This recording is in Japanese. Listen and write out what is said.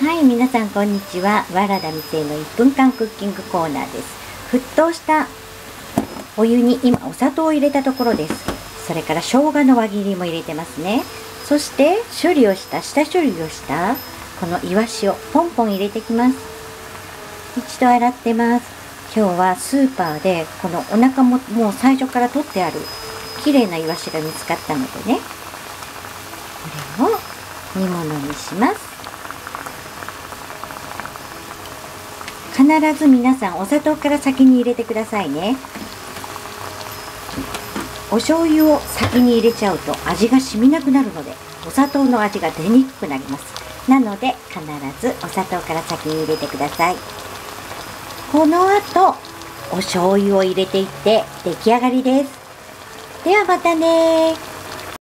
はい皆さんこんにちは。わらだみせの1分間クッキングコーナーです。沸騰したお湯に今お砂糖を入れたところです。それから生姜の輪切りも入れてますね。そして処理をした下処理をしたこのイワシをポンポン入れてきます。一度洗ってます。今日はスーパーでこのお腹ももう最初から取ってある綺麗なイワシが見つかったのでね。これを煮物にします。必ず皆さんお砂糖から先に入れてくださいね。お醤油を先に入れちゃうと味が染みなくなるのでお砂糖の味が出にくくなります。なので必ずお砂糖から先に入れてください。この後お醤油を入れていって出来上がりです。ではまたね